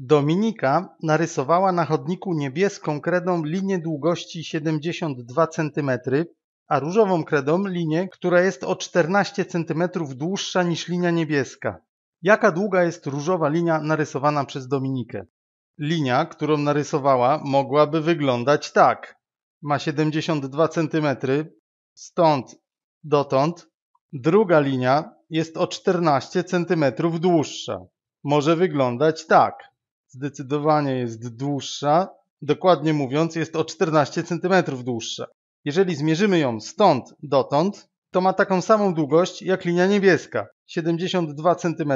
Dominika narysowała na chodniku niebieską kredą linię długości 72 cm, a różową kredą linię, która jest o 14 cm dłuższa niż linia niebieska. Jaka długa jest różowa linia narysowana przez Dominikę? Linia, którą narysowała, mogłaby wyglądać tak. Ma 72 cm, stąd dotąd. Druga linia jest o 14 cm dłuższa. Może wyglądać tak. Zdecydowanie jest dłuższa, dokładnie mówiąc jest o 14 cm dłuższa. Jeżeli zmierzymy ją stąd dotąd, to ma taką samą długość jak linia niebieska, 72 cm,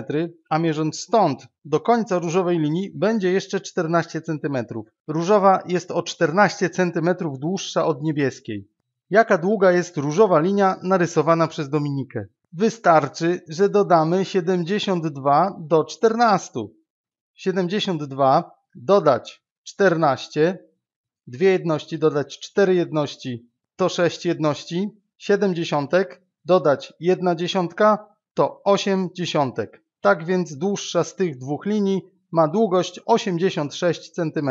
a mierząc stąd do końca różowej linii będzie jeszcze 14 cm. Różowa jest o 14 cm dłuższa od niebieskiej. Jaka długa jest różowa linia narysowana przez Dominikę? Wystarczy, że dodamy 72 do 14. 72 dodać 14, dwie jedności dodać 4 jedności to 6 jedności, 7 dziesiątek dodać 1 dziesiątka to 8 dziesiątek. Tak więc dłuższa z tych dwóch linii ma długość 86 cm.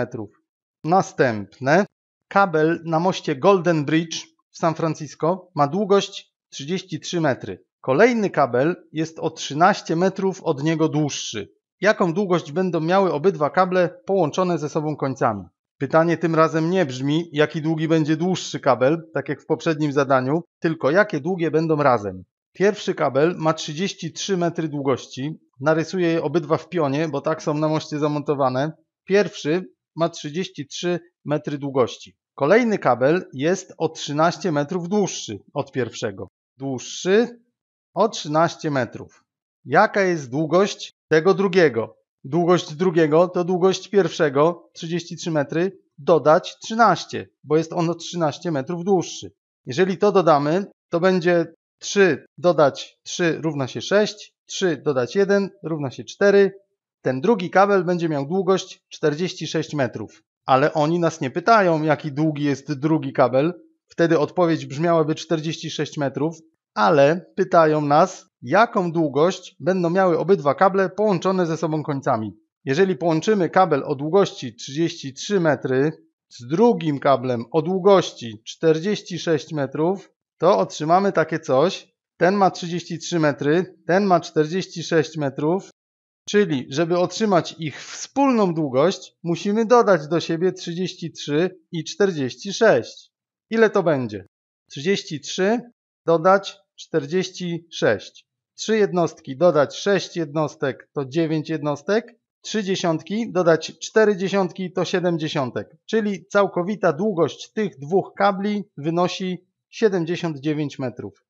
Następne. Kabel na moście Golden Bridge w San Francisco ma długość 33 metry. Kolejny kabel jest o 13 metrów od niego dłuższy. Jaką długość będą miały obydwa kable połączone ze sobą końcami? Pytanie tym razem nie brzmi, jaki długi będzie dłuższy kabel, tak jak w poprzednim zadaniu, tylko jakie długie będą razem. Pierwszy kabel ma 33 metry długości. Narysuję je obydwa w pionie, bo tak są na moście zamontowane. Pierwszy ma 33 metry długości. Kolejny kabel jest o 13 metrów dłuższy od pierwszego. Dłuższy o 13 metrów. Jaka jest długość tego drugiego? Długość drugiego to długość pierwszego 33 metry dodać 13, bo jest on o 13 metrów dłuższy. Jeżeli to dodamy, to będzie 3 dodać 3 równa się 6, 3 dodać 1 równa się 4. Ten drugi kabel będzie miał długość 46 metrów. Ale oni nas nie pytają, jaki długi jest drugi kabel. Wtedy odpowiedź brzmiałaby 46 metrów, ale pytają nas, jaką długość będą miały obydwa kable połączone ze sobą końcami. Jeżeli połączymy kabel o długości 33 metry z drugim kablem o długości 46 metrów, to otrzymamy takie coś. Ten ma 33 metry, ten ma 46 metrów, czyli żeby otrzymać ich wspólną długość, musimy dodać do siebie 33 i 46. Ile to będzie? 33 dodać 46. 3 jednostki dodać 6 jednostek to 9 jednostek. 3 dziesiątki dodać 4 dziesiątki to 7 dziesiątek. Czyli całkowita długość tych dwóch kabli wynosi 79 metrów.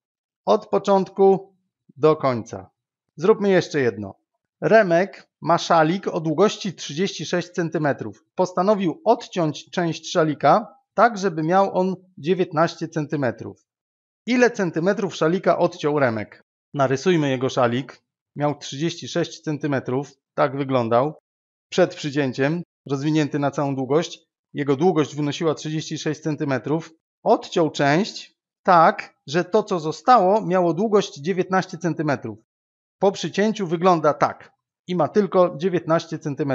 Od początku do końca. Zróbmy jeszcze jedno. Remek ma szalik o długości 36 cm. Postanowił odciąć część szalika tak, żeby miał on 19 cm. Ile centymetrów szalika odciął Remek? Narysujmy jego szalik. Miał 36 cm, tak wyglądał. Przed przycięciem, rozwinięty na całą długość, jego długość wynosiła 36 cm. Odciął część tak, że to co zostało miało długość 19 cm. Po przycięciu wygląda tak i ma tylko 19 cm.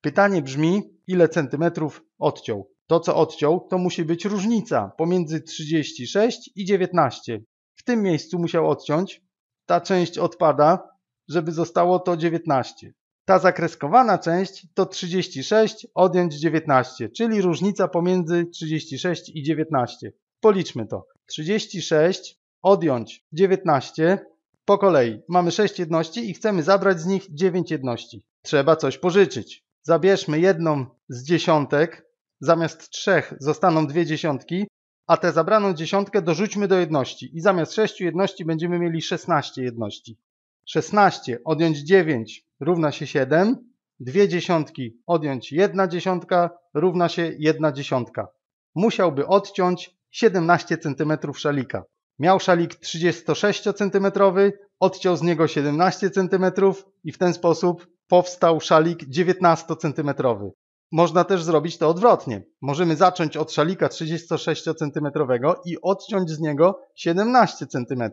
Pytanie brzmi, ile centymetrów odciął? To, co odciął, to musi być różnica pomiędzy 36 i 19. W tym miejscu musiał odciąć. Ta część odpada, żeby zostało to 19. Ta zakreskowana część to 36 odjąć 19, czyli różnica pomiędzy 36 i 19. Policzmy to. 36 odjąć 19 po kolei. Mamy 6 jedności i chcemy zabrać z nich 9 jedności. Trzeba coś pożyczyć. Zabierzmy jedną z dziesiątek, zamiast trzech zostaną dwie dziesiątki, a tę zabraną dziesiątkę dorzućmy do jedności i zamiast sześciu jedności będziemy mieli 16 jedności. 16 odjąć 9 równa się 7, dwie dziesiątki odjąć jedna dziesiątka równa się jedna dziesiątka. Musiałby odciąć 17 cm szalika. Miał szalik 36 cm, odciął z niego 17 cm i w ten sposób powstał szalik 19 cm. Można też zrobić to odwrotnie. Możemy zacząć od szalika 36 cm i odciąć z niego 17 cm.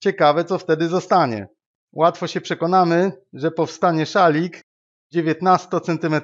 Ciekawe, co wtedy zostanie. Łatwo się przekonamy, że powstanie szalik 19 cm.